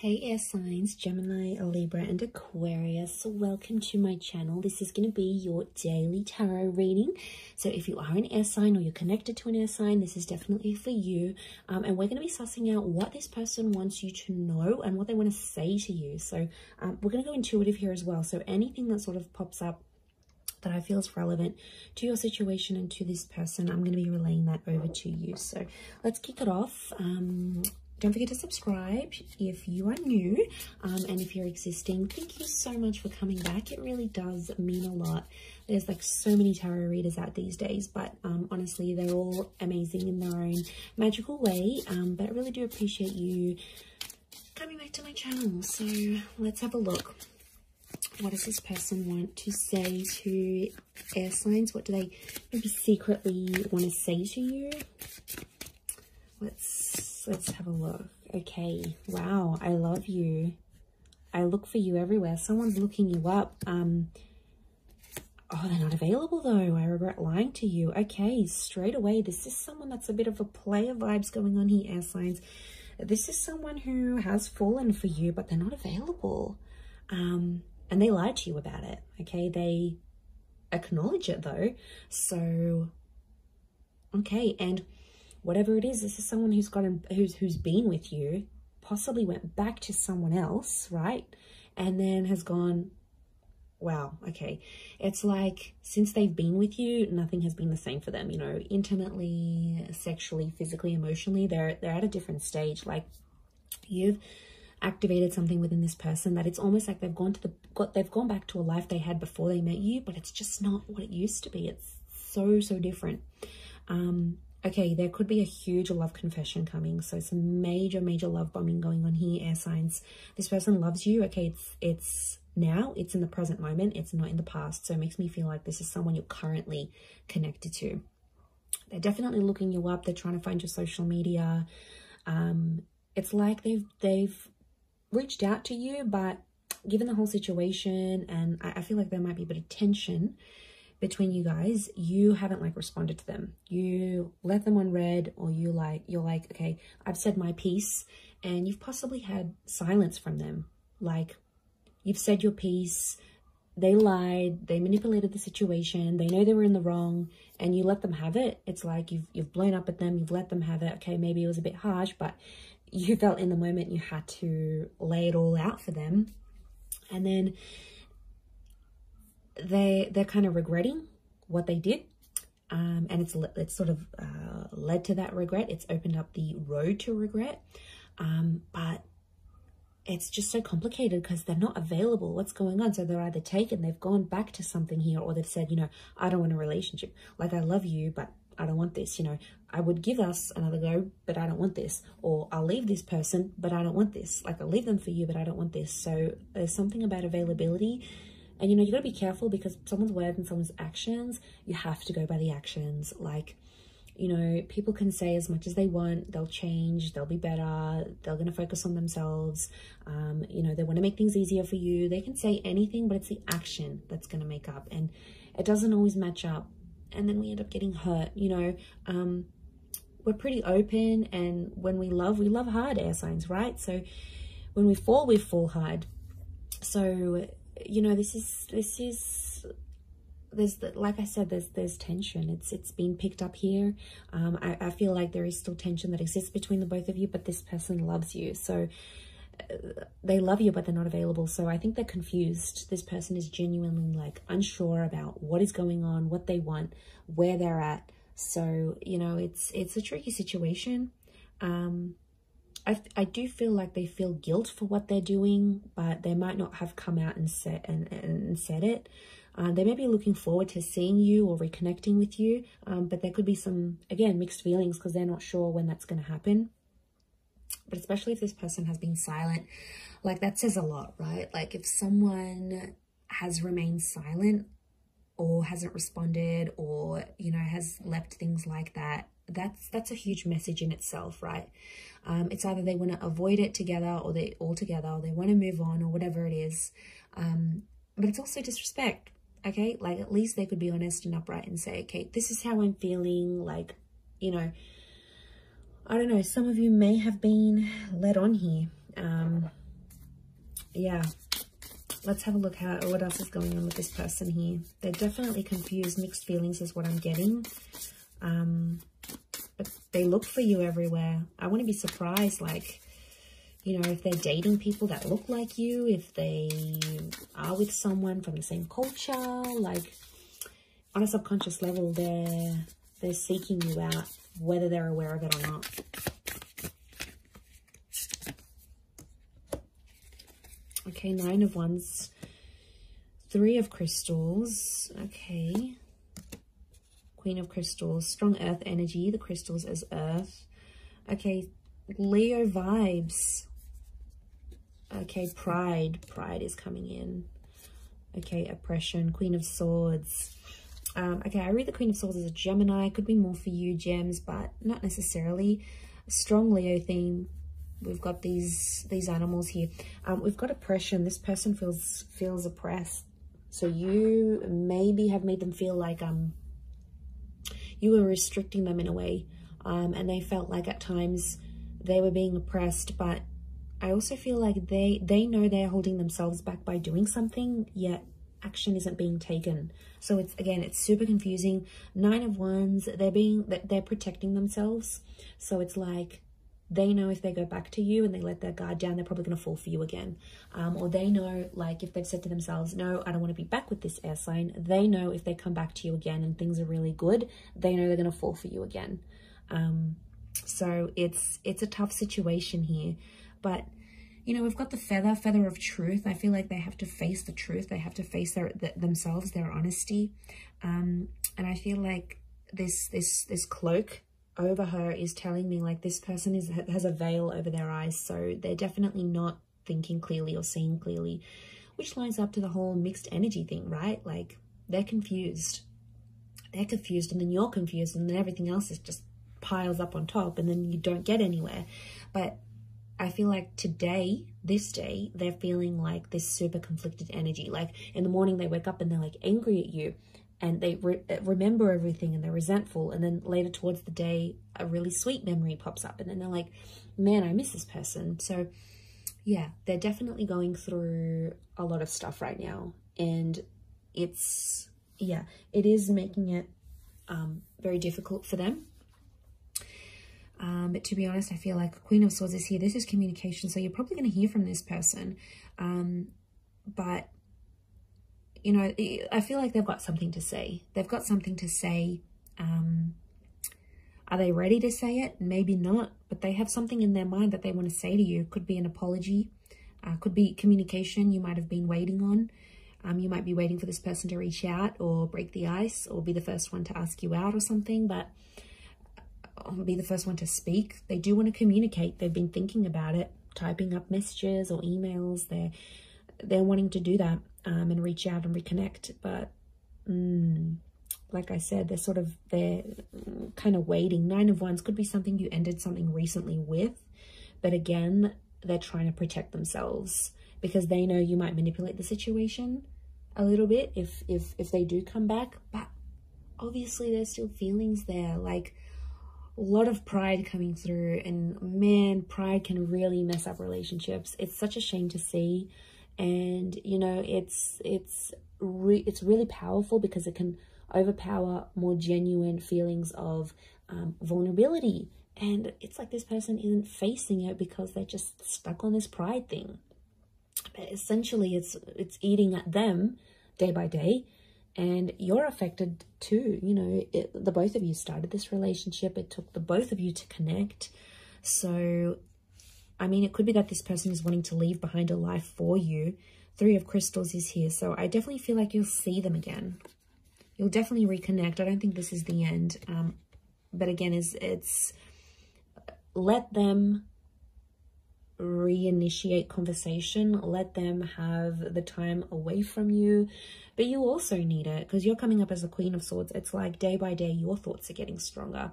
Hey air signs, Gemini, Libra and Aquarius. Welcome to my channel. This is going to be your daily tarot reading. So if you are an air sign or you're connected to an air sign, this is definitely for you. Um, and we're going to be sussing out what this person wants you to know and what they want to say to you. So um, we're going to go intuitive here as well. So anything that sort of pops up that I feel is relevant to your situation and to this person, I'm going to be relaying that over to you. So let's kick it off. Um, don't forget to subscribe if you are new um, and if you're existing. Thank you so much for coming back. It really does mean a lot. There's like so many tarot readers out these days but um, honestly they're all amazing in their own magical way um, but I really do appreciate you coming back to my channel. So let's have a look. What does this person want to say to air signs what do they maybe secretly want to say to you? Let's let's have a look. Okay, wow, I love you. I look for you everywhere. Someone's looking you up. Um, oh, they're not available though. I regret lying to you. Okay, straight away, this is someone that's a bit of a player vibes going on here, air signs. This is someone who has fallen for you, but they're not available. Um, and they lied to you about it. Okay, they acknowledge it though. So, okay, and whatever it is, this is someone who's got who's who's been with you, possibly went back to someone else, right? And then has gone, wow, okay. It's like since they've been with you, nothing has been the same for them, you know, intimately, sexually, physically, emotionally, they're they're at a different stage. Like you've activated something within this person that it's almost like they've gone to the got they've gone back to a life they had before they met you, but it's just not what it used to be. It's so, so different. Um, okay, there could be a huge love confession coming. So some major, major love bombing going on here, air signs. This person loves you. Okay, it's it's now, it's in the present moment, it's not in the past. So it makes me feel like this is someone you're currently connected to. They're definitely looking you up. They're trying to find your social media. Um, it's like they've they've reached out to you, but given the whole situation, and I, I feel like there might be a bit of tension between you guys, you haven't like responded to them. You let them on read or you like, you're like, okay, I've said my piece and you've possibly had silence from them. Like you've said your piece, they lied, they manipulated the situation, they know they were in the wrong and you let them have it. It's like you've, you've blown up at them, you've let them have it. Okay, maybe it was a bit harsh, but you felt in the moment you had to lay it all out for them. And then they they're kind of regretting what they did. Um, and it's it's sort of uh, led to that regret. It's opened up the road to regret. Um, but it's just so complicated because they're not available. What's going on? So they're either taken they've gone back to something here or they've said you know i don't want a relationship. Like i love you but i don't want this. You know i would give us another go but i don't want this. Or i'll leave this person but i don't want this. Like i'll leave them for you but i don't want this. So there's something about availability and you know, you gotta be careful because someone's words and someone's actions, you have to go by the actions. Like, you know, people can say as much as they want, they'll change, they'll be better, they're gonna focus on themselves. Um, you know, they wanna make things easier for you. They can say anything, but it's the action that's gonna make up. And it doesn't always match up. And then we end up getting hurt, you know. Um, we're pretty open and when we love, we love hard air signs, right? So when we fall, we fall hard. So you know, this is, this is, there's, like I said, there's, there's tension. It's, it's been picked up here. Um, I, I feel like there is still tension that exists between the both of you, but this person loves you. So uh, they love you, but they're not available. So I think they're confused. This person is genuinely like unsure about what is going on, what they want, where they're at. So, you know, it's, it's a tricky situation. Um, I, I do feel like they feel guilt for what they're doing, but they might not have come out and said and, and said it. Uh, they may be looking forward to seeing you or reconnecting with you, um, but there could be some, again, mixed feelings because they're not sure when that's going to happen. But especially if this person has been silent, like that says a lot, right? Like if someone has remained silent or hasn't responded or, you know, has left things like that, that's that's a huge message in itself, right? Um, it's either they want to avoid it together or they all together, or they want to move on or whatever it is. Um, but it's also disrespect, okay? Like at least they could be honest and upright and say, okay, this is how I'm feeling. Like, you know, I don't know, some of you may have been led on here. Um, yeah. Let's have a look how what else is going on with this person here. They're definitely confused. Mixed feelings is what I'm getting. Um, they look for you everywhere. I want to be surprised, like, you know, if they're dating people that look like you, if they are with someone from the same culture, like, on a subconscious level, they're, they're seeking you out, whether they're aware of it or not. Okay, nine of wands, three of crystals. Okay, queen of crystals, strong earth energy. The crystals as earth. Okay, Leo vibes. Okay, pride. Pride is coming in. Okay, oppression, queen of swords. Um, okay, I read the Queen of Swords as a Gemini. Could be more for you, gems, but not necessarily. Strong Leo theme we've got these these animals here um, we've got oppression this person feels feels oppressed so you maybe have made them feel like um you were restricting them in a way um, and they felt like at times they were being oppressed but I also feel like they they know they're holding themselves back by doing something yet action isn't being taken. So it's again it's super confusing. Nine of wands they're being that they're protecting themselves. So it's like they know if they go back to you and they let their guard down, they're probably going to fall for you again. Um, or they know, like, if they've said to themselves, no, I don't want to be back with this air sign, they know if they come back to you again and things are really good, they know they're going to fall for you again. Um, so it's, it's a tough situation here. But, you know, we've got the feather, feather of truth. I feel like they have to face the truth. They have to face their, themselves, their honesty. Um, and I feel like this, this, this cloak over her is telling me like this person is has a veil over their eyes so they're definitely not thinking clearly or seeing clearly which lines up to the whole mixed energy thing right? Like they're confused. They're confused and then you're confused and then everything else is just piles up on top and then you don't get anywhere. But I feel like today, this day, they're feeling like this super conflicted energy. Like in the morning, they wake up and they're like angry at you and they re remember everything and they're resentful and then later towards the day a really sweet memory pops up and then they're like man i miss this person so yeah they're definitely going through a lot of stuff right now and it's yeah it is making it um, very difficult for them um, but to be honest, I feel like Queen of Swords is here. This is communication, so you're probably going to hear from this person. Um, but you know, I feel like they've got something to say. They've got something to say. Um, are they ready to say it? Maybe not, but they have something in their mind that they want to say to you. Could be an apology, uh, could be communication you might have been waiting on. Um, you might be waiting for this person to reach out or break the ice or be the first one to ask you out or something, but uh, be the first one to speak. They do want to communicate. They've been thinking about it, typing up messages or emails. They're, they're wanting to do that um, and reach out and reconnect. But mm, like I said, they're sort of, they're kind of waiting. Nine of Wands could be something you ended something recently with. But again, they're trying to protect themselves because they know you might manipulate the situation a little bit if, if, if they do come back. But obviously there's still feelings there. Like, a lot of pride coming through and man pride can really mess up relationships it's such a shame to see and you know it's it's re it's really powerful because it can overpower more genuine feelings of um, vulnerability. And it's like this person isn't facing it because they're just stuck on this pride thing. But essentially it's it's eating at them day by day. And you're affected too. You know it, the both of you started this relationship. It took the both of you to connect. So I mean, it could be that this person is wanting to leave behind a life for you. Three of Crystals is here, so I definitely feel like you'll see them again. You'll definitely reconnect. I don't think this is the end. Um, but again, is it's let them reinitiate conversation. Let them have the time away from you. But you also need it because you're coming up as the Queen of Swords. It's like day by day, your thoughts are getting stronger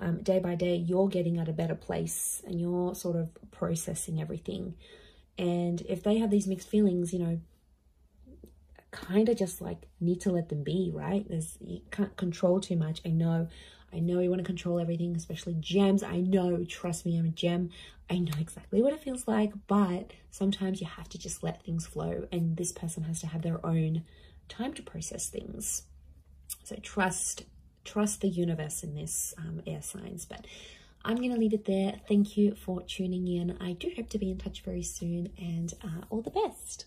um, day by day, you're getting at a better place and you're sort of processing everything. And if they have these mixed feelings, you know, kind of just like need to let them be, right? There's, you can't control too much. I know, I know you want to control everything, especially gems. I know, trust me, I'm a gem. I know exactly what it feels like, but sometimes you have to just let things flow, and this person has to have their own time to process things. So trust, trust the universe in this um, air signs. But I'm going to leave it there. Thank you for tuning in. I do hope to be in touch very soon, and uh, all the best.